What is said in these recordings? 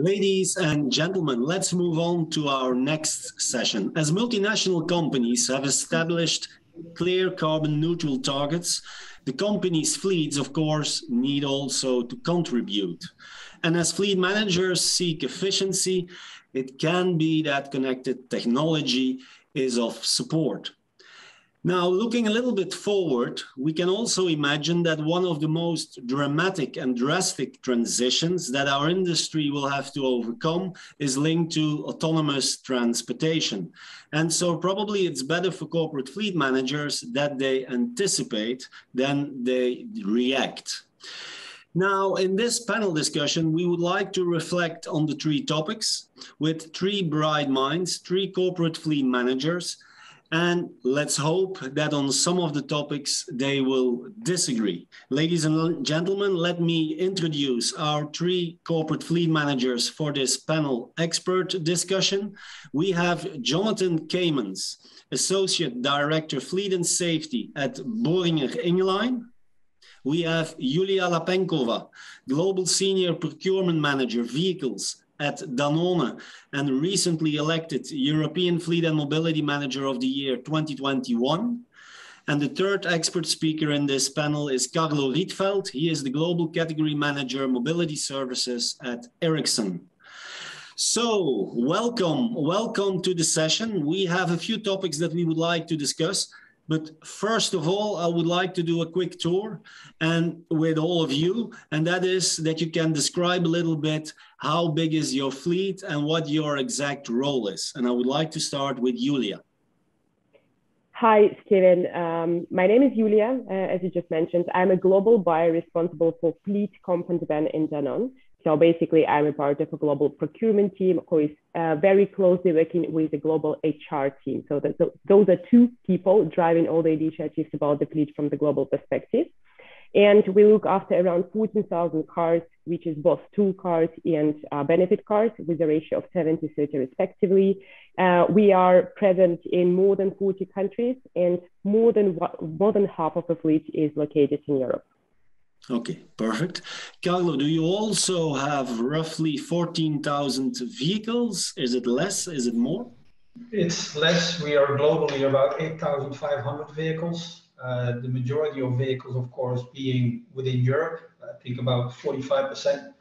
Ladies and gentlemen, let's move on to our next session. As multinational companies have established clear carbon neutral targets, the company's fleets, of course, need also to contribute. And as fleet managers seek efficiency, it can be that connected technology is of support. Now, looking a little bit forward, we can also imagine that one of the most dramatic and drastic transitions that our industry will have to overcome is linked to autonomous transportation. And so, probably it's better for corporate fleet managers that they anticipate than they react. Now, in this panel discussion, we would like to reflect on the three topics with three bright minds, three corporate fleet managers and let's hope that on some of the topics they will disagree. Ladies and gentlemen, let me introduce our three corporate fleet managers for this panel expert discussion. We have Jonathan Kamanns, Associate Director Fleet and Safety at Boehringer Ingelheim. We have Yuliya Lapenkova, Global Senior Procurement Manager Vehicles at Danone and recently elected European Fleet and Mobility Manager of the Year 2021. And the third expert speaker in this panel is Carlo Rietveld. He is the Global Category Manager Mobility Services at Ericsson. So, welcome, welcome to the session. We have a few topics that we would like to discuss. But first of all, I would like to do a quick tour and with all of you, and that is that you can describe a little bit how big is your fleet and what your exact role is. And I would like to start with Julia. Hi, Steven. Um, my name is Julia, uh, as you just mentioned. I'm a global buyer responsible for fleet comp and in Danone. So basically, I'm a part of a global procurement team who is uh, very closely working with the global HR team. So that, those are two people driving all the initiatives about the fleet from the global perspective. And we look after around 14,000 cars, which is both tool cars and uh, benefit cars with a ratio of 7 to 30 respectively. Uh, we are present in more than 40 countries and more than, more than half of the fleet is located in Europe. Okay, perfect. Carlo, do you also have roughly 14,000 vehicles? Is it less? Is it more? It's less. We are globally about 8,500 vehicles. Uh, the majority of vehicles, of course, being within Europe, I think about 45%.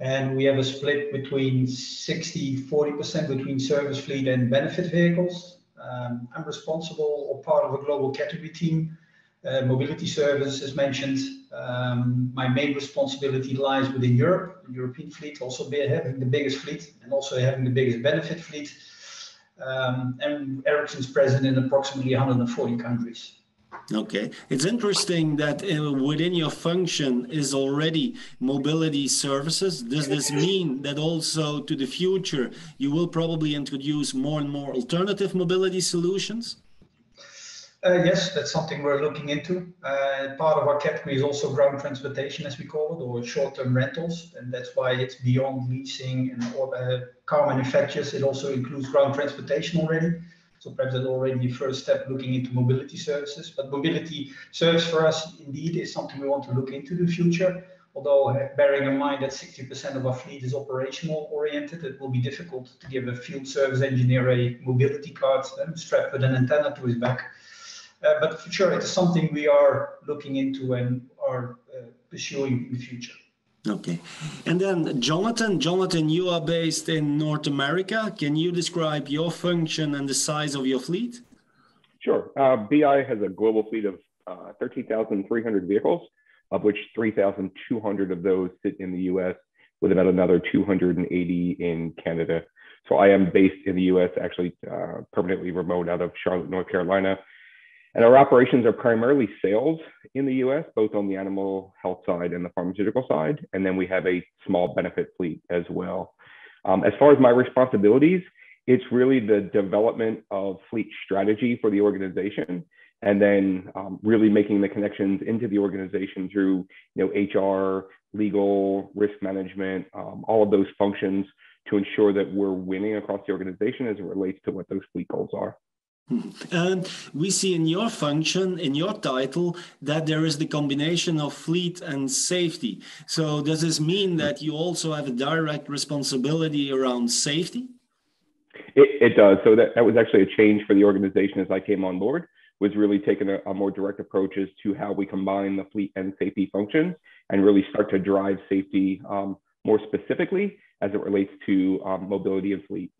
And we have a split between 60, 40% between service fleet and benefit vehicles. Um, I'm responsible or part of a global category team uh, mobility service, as mentioned. Um, my main responsibility lies within Europe, the European fleet, also having the biggest fleet and also having the biggest benefit fleet. Um, and Ericsson's present in approximately 140 countries. Okay, it's interesting that uh, within your function is already mobility services. Does this mean that also to the future you will probably introduce more and more alternative mobility solutions? Uh, yes, that's something we're looking into. Uh, part of our category is also ground transportation, as we call it, or short-term rentals, and that's why it's beyond leasing and uh, car manufacturers. It also includes ground transportation already. So perhaps that's already the first step looking into mobility services. But mobility service for us indeed is something we want to look into in the future. Although bearing in mind that 60% of our fleet is operational oriented, it will be difficult to give a field service engineer a mobility card strapped with an antenna to his back uh, but for sure, it is something we are looking into and are uh, pursuing in the future. Okay. And then, Jonathan, Jonathan, you are based in North America. Can you describe your function and the size of your fleet? Sure. Uh, BI has a global fleet of uh, 13,300 vehicles, of which 3,200 of those sit in the US, with about another 280 in Canada. So I am based in the US, actually uh, permanently remote out of Charlotte, North Carolina. And our operations are primarily sales in the US, both on the animal health side and the pharmaceutical side. And then we have a small benefit fleet as well. Um, as far as my responsibilities, it's really the development of fleet strategy for the organization and then um, really making the connections into the organization through you know HR, legal, risk management, um, all of those functions to ensure that we're winning across the organization as it relates to what those fleet goals are. And we see in your function, in your title, that there is the combination of fleet and safety. So does this mean that you also have a direct responsibility around safety? It, it does. So that, that was actually a change for the organization as I came on board, was really taking a, a more direct approaches to how we combine the fleet and safety functions and really start to drive safety um, more specifically as it relates to um, mobility and fleet.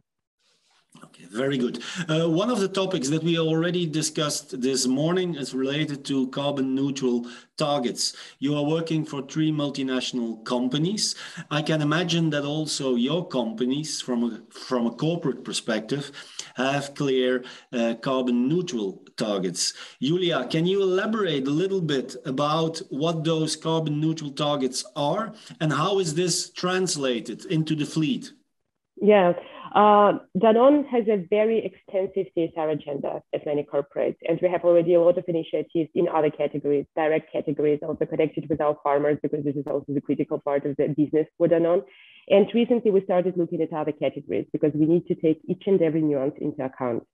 Okay, very good. Uh, one of the topics that we already discussed this morning is related to carbon neutral targets. You are working for three multinational companies. I can imagine that also your companies, from a, from a corporate perspective, have clear uh, carbon neutral targets. Julia, can you elaborate a little bit about what those carbon neutral targets are and how is this translated into the fleet? Yeah. Uh, Danone has a very extensive CSR agenda, as many corporates, and we have already a lot of initiatives in other categories, direct categories, also connected with our farmers, because this is also the critical part of the business for Danone. And recently we started looking at other categories because we need to take each and every nuance into account.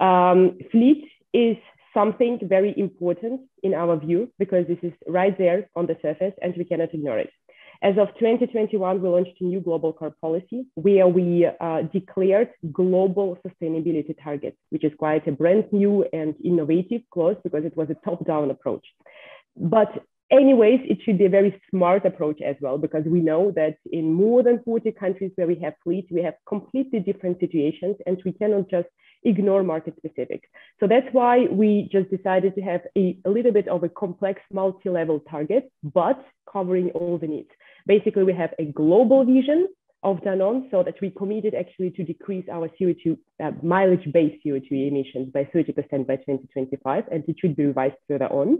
Um, fleet is something very important in our view because this is right there on the surface and we cannot ignore it. As of 2021, we launched a new global car policy where we uh, declared global sustainability targets, which is quite a brand new and innovative clause because it was a top-down approach. But anyways, it should be a very smart approach as well, because we know that in more than 40 countries where we have fleet, we have completely different situations and we cannot just ignore market specifics. So that's why we just decided to have a, a little bit of a complex multi-level target, but covering all the needs. Basically, we have a global vision of Danone so that we committed actually to decrease our CO2 uh, mileage-based CO2 emissions by 30% by 2025, and it should be revised further on.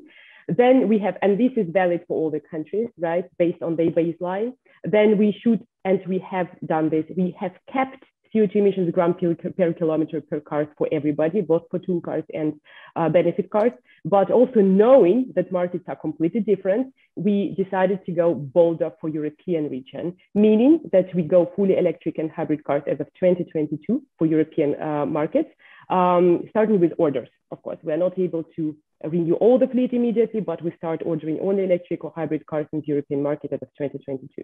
Then we have, and this is valid for all the countries, right, based on their baseline. Then we should, and we have done this, we have kept CO2 emissions gram per, per kilometer per car for everybody, both for tool cars and uh, benefit cars. But also knowing that markets are completely different, we decided to go bolder for European region, meaning that we go fully electric and hybrid cars as of 2022 for European uh, markets, um, starting with orders. Of course, we are not able to renew all the fleet immediately, but we start ordering only electric or hybrid cars in the European market as of 2022.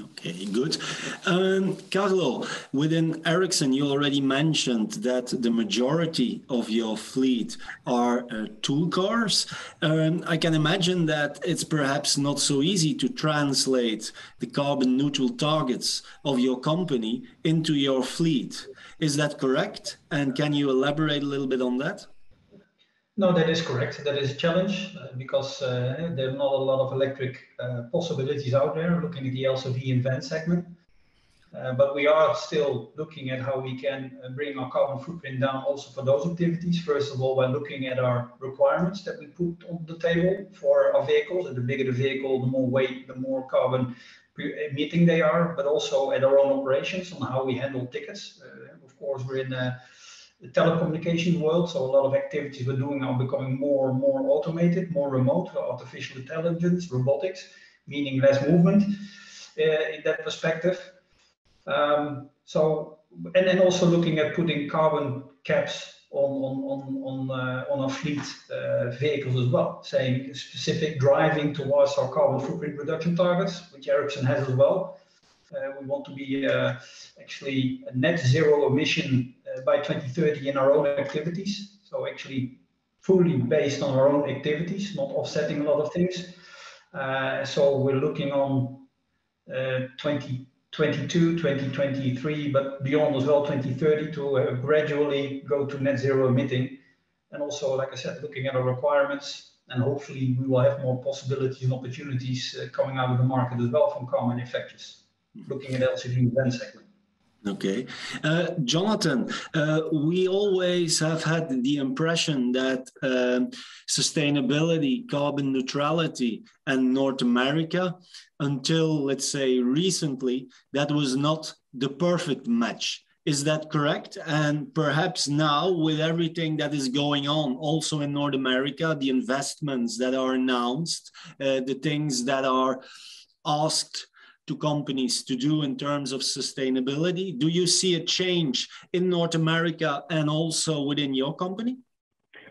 Okay, good. Um, Carlo, within Ericsson, you already mentioned that the majority of your fleet are uh, tool cars. Um, I can imagine that it's perhaps not so easy to translate the carbon neutral targets of your company into your fleet. Is that correct? And can you elaborate a little bit on that? No, that is correct. That is a challenge uh, because uh, there are not a lot of electric uh, possibilities out there looking at the LCV and van segment. Uh, but we are still looking at how we can uh, bring our carbon footprint down also for those activities. First of all, by looking at our requirements that we put on the table for our vehicles. And the bigger the vehicle, the more weight, the more carbon emitting they are, but also at our own operations on how we handle tickets. Uh, of course, we're in a the telecommunication world. So a lot of activities we're doing are becoming more and more automated, more remote, artificial intelligence, robotics, meaning less movement uh, in that perspective. Um, so, and then also looking at putting carbon caps on on on on, uh, on our fleet uh, vehicles as well, saying specific driving towards our carbon footprint reduction targets, which Ericsson has as well. Uh, we want to be uh, actually net zero emission uh, by 2030 in our own activities. So actually fully based on our own activities, not offsetting a lot of things. so we're looking on 2022, 2023, but beyond as well 2030 to gradually go to net zero emitting. And also, like I said, looking at our requirements, and hopefully we will have more possibilities and opportunities uh, coming out of the market as well from car manufacturers looking at LCV van segment. Okay. Uh, Jonathan, uh, we always have had the impression that uh, sustainability, carbon neutrality, and North America, until let's say recently, that was not the perfect match. Is that correct? And perhaps now, with everything that is going on also in North America, the investments that are announced, uh, the things that are asked to companies to do in terms of sustainability? Do you see a change in North America and also within your company?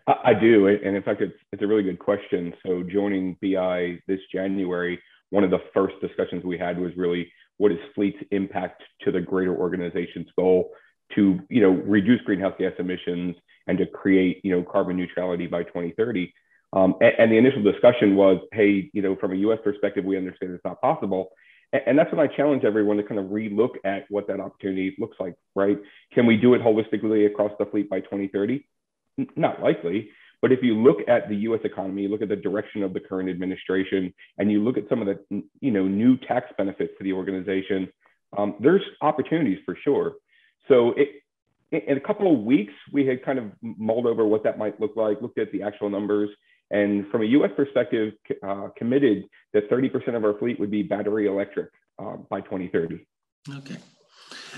I do, and in fact, it's it's a really good question. So joining BI this January, one of the first discussions we had was really what is fleet's impact to the greater organization's goal to you know reduce greenhouse gas emissions and to create you know carbon neutrality by 2030. Um, and, and, the initial discussion was, hey, you know, from a U.S. perspective, we understand it's not possible. And, that's when I challenge everyone to kind of relook at what that opportunity looks like, right? Can we do it holistically across the fleet by 2030? not likely. But if you look at the U.S. economy, look at the direction of the current administration, and you look at some of the you know new tax benefits for the organization, um, there's opportunities for sure. So it, in a couple of weeks, we had kind of mulled over what that might look like, looked at the actual numbers, and from a U.S. perspective, uh, committed that 30% of our fleet would be battery electric uh, by 2030. Okay.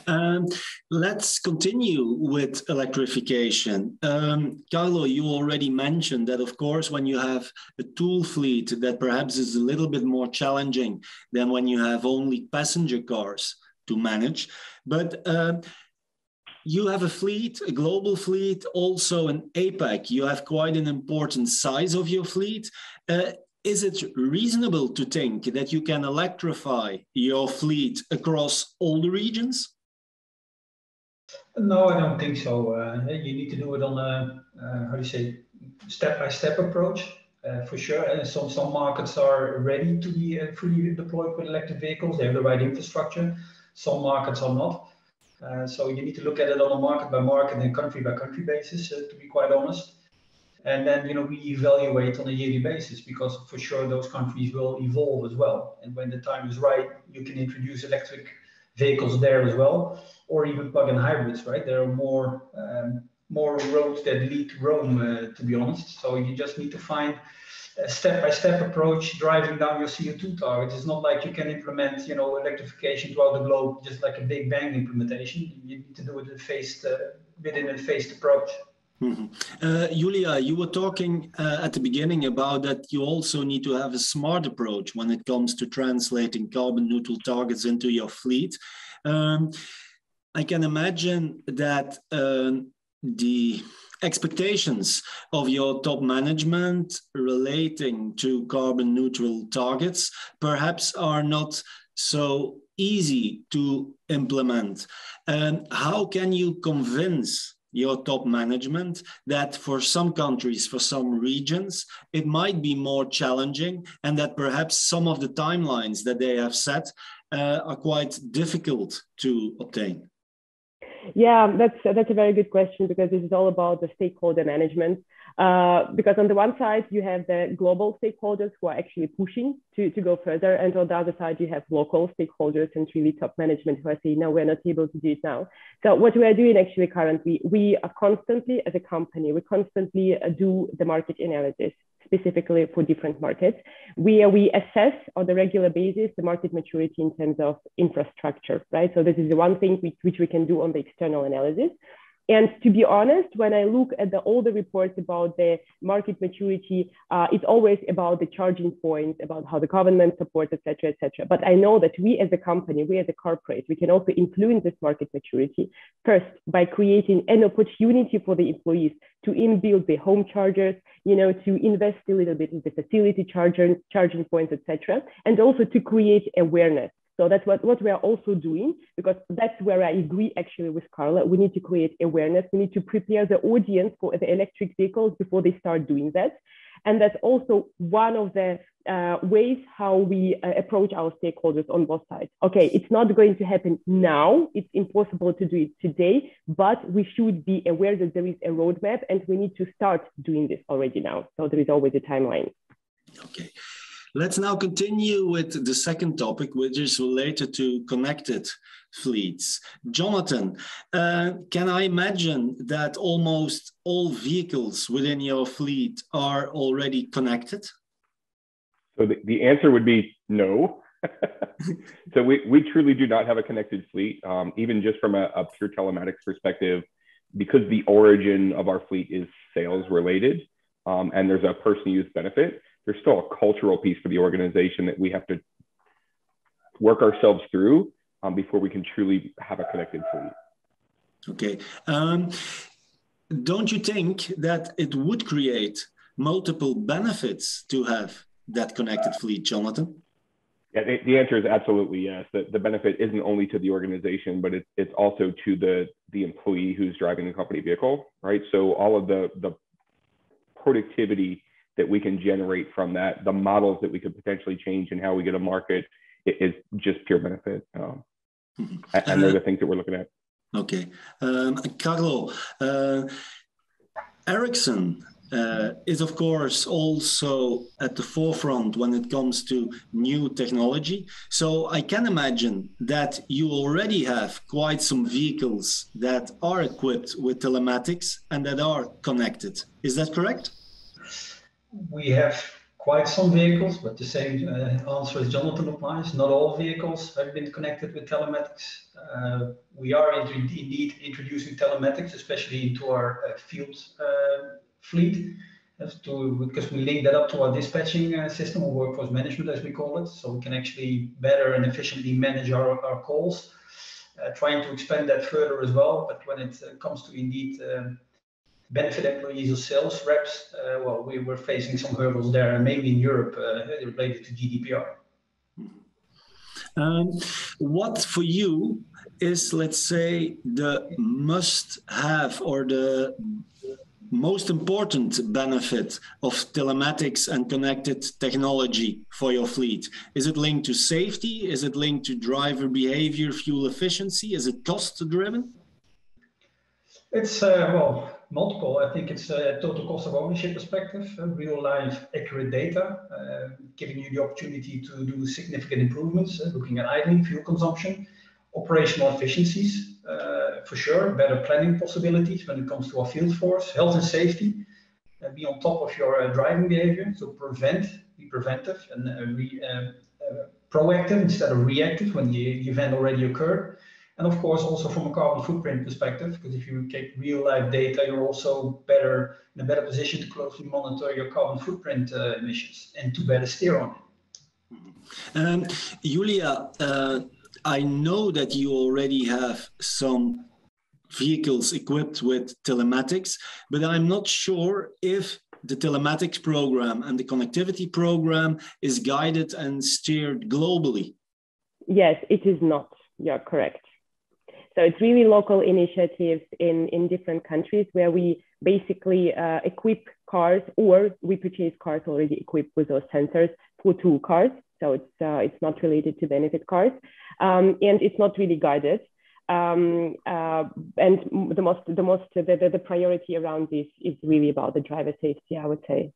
Um, let's continue with electrification. Um, Carlo, you already mentioned that, of course, when you have a tool fleet that perhaps is a little bit more challenging than when you have only passenger cars to manage. But uh, you have a fleet, a global fleet, also an APAC. You have quite an important size of your fleet. Uh, is it reasonable to think that you can electrify your fleet across all the regions? No, I don't think so. Uh, you need to do it on a uh, how do you say step-by-step approach uh, for sure. And some some markets are ready to be uh, fully deployed with electric vehicles. They have the right infrastructure. Some markets are not. Uh, so you need to look at it on a market by market and country by country basis. Uh, to be quite honest. And then you know we evaluate on a yearly basis because for sure those countries will evolve as well. And when the time is right, you can introduce electric vehicles there as well, or even plug-in hybrids, right? There are more um, more roads that lead to Rome, uh, to be honest. So you just need to find step-by-step approach driving down your CO2 targets. It's not like you can implement, you know, electrification throughout the globe just like a big bang implementation. You need to do it in phased, uh, within a phased approach. Mm-hmm. Uh, Julia, you were talking uh, at the beginning about that you also need to have a smart approach when it comes to translating carbon neutral targets into your fleet. Um, I can imagine that um, the expectations of your top management relating to carbon neutral targets perhaps are not so easy to implement. And how can you convince your top management that for some countries, for some regions, it might be more challenging and that perhaps some of the timelines that they have set uh, are quite difficult to obtain? Yeah, that's that's a very good question because this is all about the stakeholder management. Uh, because on the one side, you have the global stakeholders who are actually pushing to, to go further. And on the other side, you have local stakeholders and really top management who are saying, no, we're not able to do it now. So what we are doing actually currently, we are constantly, as a company, we constantly uh, do the market analysis specifically for different markets, where uh, we assess on a regular basis the market maturity in terms of infrastructure, right? So this is the one thing which, which we can do on the external analysis. And to be honest, when I look at the, the reports about the market maturity, uh, it's always about the charging points, about how the government supports, etc., etc. But I know that we as a company, we as a corporate, we can also influence this market maturity first by creating an opportunity for the employees to inbuild the home chargers, you know, to invest a little bit in the facility chargers, charging points, etc., and also to create awareness so that's what, what we are also doing, because that's where I agree actually with Carla. We need to create awareness. We need to prepare the audience for the electric vehicles before they start doing that. And that's also one of the uh, ways how we uh, approach our stakeholders on both sides. Okay, it's not going to happen now. It's impossible to do it today, but we should be aware that there is a roadmap and we need to start doing this already now. So there is always a timeline. Okay. Let's now continue with the second topic, which is related to connected fleets. Jonathan, uh, can I imagine that almost all vehicles within your fleet are already connected? So the, the answer would be no. so we, we truly do not have a connected fleet, um, even just from a, a pure telematics perspective, because the origin of our fleet is sales related um, and there's a person use benefit there's still a cultural piece for the organization that we have to work ourselves through um, before we can truly have a connected fleet. Okay. Um, don't you think that it would create multiple benefits to have that connected fleet, Jonathan? Yeah, the, the answer is absolutely yes. The, the benefit isn't only to the organization, but it's, it's also to the, the employee who's driving the company vehicle, right? So all of the, the productivity that we can generate from that, the models that we could potentially change and how we get a market is just pure benefit. Um, and they're the things that we're looking at. Okay. Um, Carlo, uh, Ericsson uh, is, of course, also at the forefront when it comes to new technology. So I can imagine that you already have quite some vehicles that are equipped with telematics and that are connected. Is that correct? We have quite some vehicles, but the same uh, answer as Jonathan applies. Not all vehicles have been connected with telematics. Uh, we are indeed introducing telematics, especially into our uh, field uh, fleet, to, because we link that up to our dispatching uh, system or workforce management, as we call it. So we can actually better and efficiently manage our, our calls. Uh, trying to expand that further as well. But when it comes to indeed um, benefit employees or sales reps, uh, well, we were facing some hurdles there, and mainly in Europe uh, related to GDPR. Um, what for you is, let's say, the must have or the most important benefit of telematics and connected technology for your fleet? Is it linked to safety? Is it linked to driver behavior, fuel efficiency? Is it cost driven? It's, uh, well, multiple. I think it's a total cost of ownership perspective, uh, real life accurate data, uh, giving you the opportunity to do significant improvements, uh, looking at idling, fuel consumption, operational efficiencies, uh, for sure, better planning possibilities when it comes to our field force, health and safety, uh, be on top of your uh, driving behavior, so prevent, be preventive and re, proactive instead of reactive when the event already occurred and of course, also from a carbon footprint perspective, because if you take real life data, you're also better in a better position to closely monitor your carbon footprint uh, emissions and to better steer on it. Um, Julia, uh, I know that you already have some vehicles equipped with telematics, but I'm not sure if the telematics program and the connectivity program is guided and steered globally. Yes, it is not. You're correct. So it's really local initiatives in, in different countries where we basically uh, equip cars or we purchase cars already equipped with those sensors for tool cars. So it's, uh, it's not related to benefit cars um, and it's not really guided. Um, uh, and the most, the most, the, the, the, priority around this is really about the driver safety, I would say.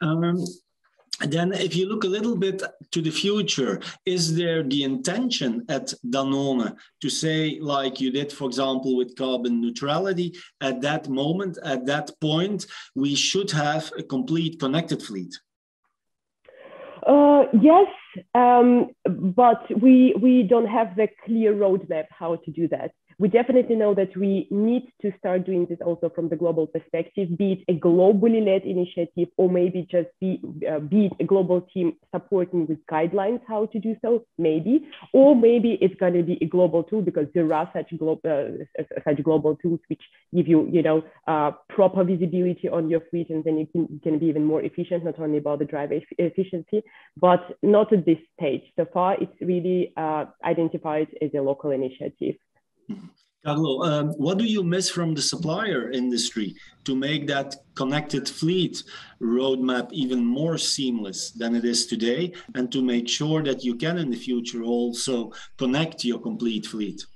Um, then if you look a little bit to the future, is there the intention at Danone to say, like you did, for example, with carbon neutrality, at that moment, at that point, we should have a complete connected fleet? Uh, yes, um, but we, we don't have the clear roadmap how to do that we definitely know that we need to start doing this also from the global perspective, be it a globally led initiative or maybe just be, uh, be it a global team supporting with guidelines how to do so, maybe, or maybe it's going to be a global tool because there are such, glo- uh, such global tools which give you, you know, uh, proper visibility on your fleet and then you can, you can be even more efficient, not only about the driver efficiency, but not at this stage. So far, it's really uh, identified as a local initiative. Carlo, um, what do you miss from the supplier industry to make that connected fleet roadmap even more seamless than it is today and to make sure that you can in the future also connect your complete fleet?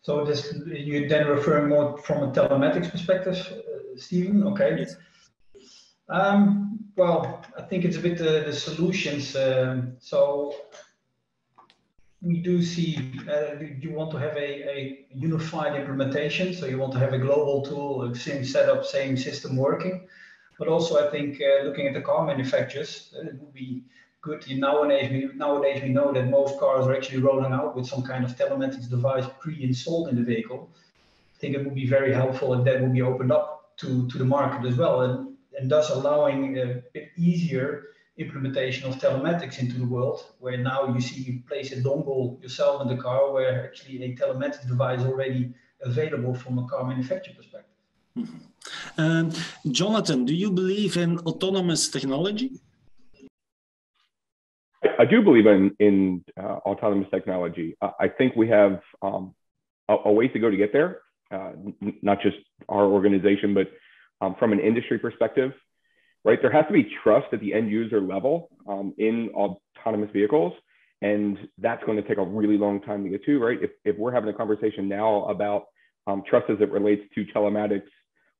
So this you then referring more from a telematics perspective, uh, Stephen? Okay. Yes. Um, well, I think it's a bit the, the solutions. Um, so we do see uh, you want to have a, a unified implementation. So you want to have a global tool, same setup, same system working. But also, I think uh, looking at the car manufacturers, uh, it would be good. Nowadays we, nowadays, we know that most cars are actually rolling out with some kind of telematics device pre-installed in the vehicle. I think it would be very helpful if that would be opened up to, to the market as well, and, and thus allowing a bit easier implementation of telematics into the world, where now you see you place a dongle yourself in the car, where actually a telematics device already available from a car manufacturer perspective. Mm -hmm. um, Jonathan, do you believe in autonomous technology? I do believe in in uh, autonomous technology. I think we have um, a, a ways to go to get there. Uh, not just our organization, but um, from an industry perspective, right? There has to be trust at the end user level um, in autonomous vehicles. And that's going to take a really long time to get to, right? If, if we're having a conversation now about um, trust as it relates to telematics,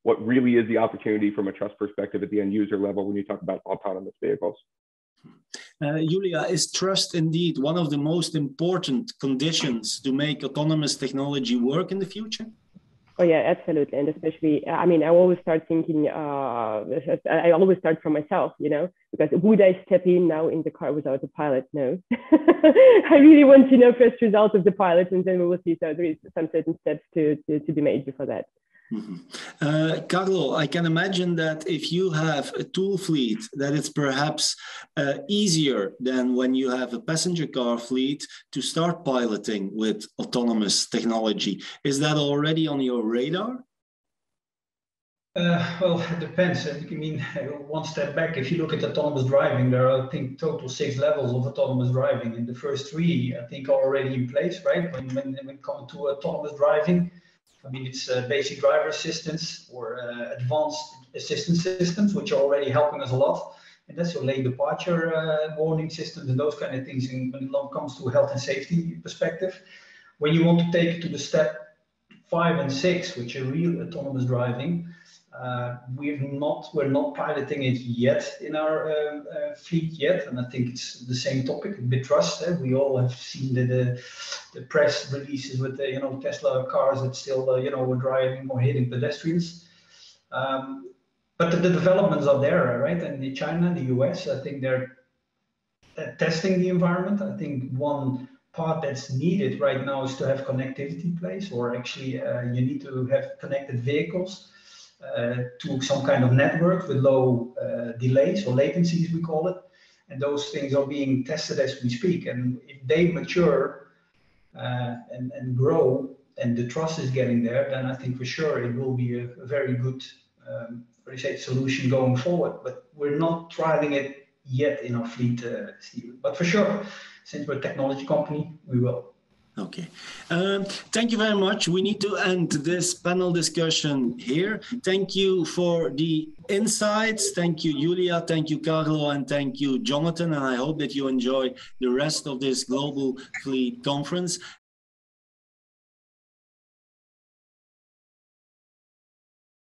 what really is the opportunity from a trust perspective at the end user level when you talk about autonomous vehicles? Uh, Julia, is trust indeed one of the most important conditions to make autonomous technology work in the future? Oh yeah, absolutely, and especially, I mean, I always start thinking. Uh, I always start from myself, you know, because would I step in now in the car without a pilot? No. I really want to know first result of the pilot, and then we will see. So there is some certain steps to to, to be made before that. Mm-hmm. Uh, Carlo, I can imagine that if you have a tool fleet, that it's perhaps uh, easier than when you have a passenger car fleet to start piloting with autonomous technology. Is that already on your radar? Uh, well, it depends. I mean, one step back, if you look at autonomous driving, there are, I think, total six levels of autonomous driving. And the first three, I think, are already in place, right? When, when, when it comes to autonomous driving, I mean, it's uh, basic driver assistance or uh, advanced assistance systems, which are already helping us a lot. And that's your lane departure uh, warning systems and those kind of things in, when it comes to health and safety perspective. When you want to take it to the step five and six, which are real autonomous driving, we're not piloting it yet in our uh, uh, fleet yet, and I think it's the same topic, a bit trust. Eh? We all have seen the, press releases with the you know Tesla cars that still uh, you know were driving or hitting pedestrians. Um, but the, developments are there, right? And in China, the US, I think they're uh, testing the environment. I think one part that's needed right now is to have connectivity in place, or actually uh, you need to have connected vehicles uh, to some kind of network with low uh, delays or latencies, we call it. And those things are being tested as we speak. And if they mature uh, and, and grow and the trust is getting there, then I think for sure it will be a, a very good um, say, solution going forward. But we're not trialing it yet in our fleet, uh, Steve. But for sure, since we're a technology company, we will. Okay. Um, thank you very much. We need to end this panel discussion here. Thank you for the insights. Thank you, Julia. Thank you, Carlo. And thank you, Jonathan. And I hope that you enjoy the rest of this Global Fleet Conference.